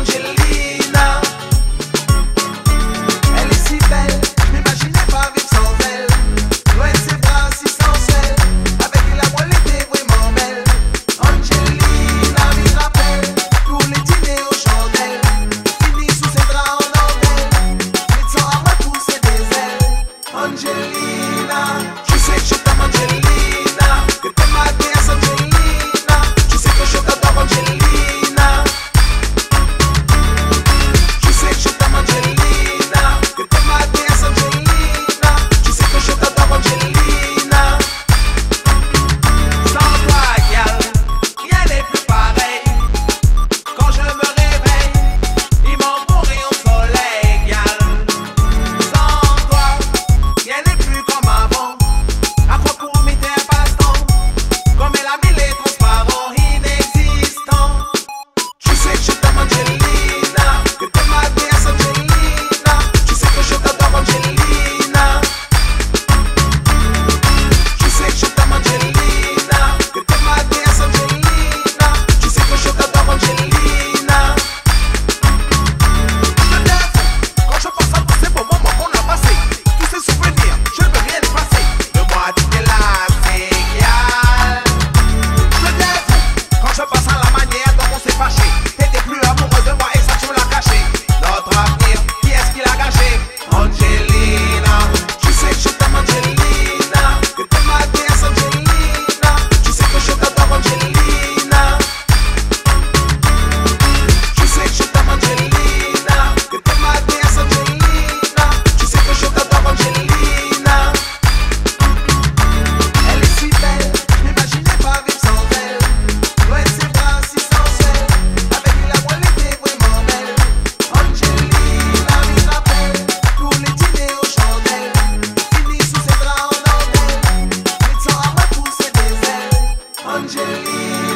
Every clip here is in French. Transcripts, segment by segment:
Angelina. Elle est si belle, m'imaginez pas vivre sans elle. Loin de ses bras si sensuels, avec la moelle était vraiment belle. Angelina m'y rappelle, pour les dîners aux chandelles. Fini sous ses draps en dentelle, médecin à moi pousser des ailes. Angelina, je sais que je t'aime Angelina.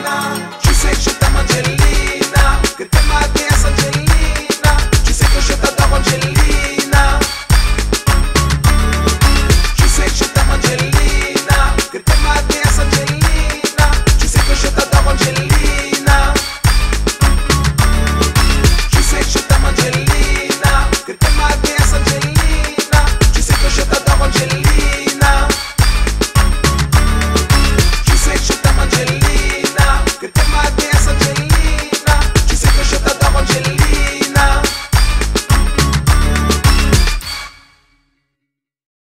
Angelina. She said she damn Angelina. Get them ideas, Angelina.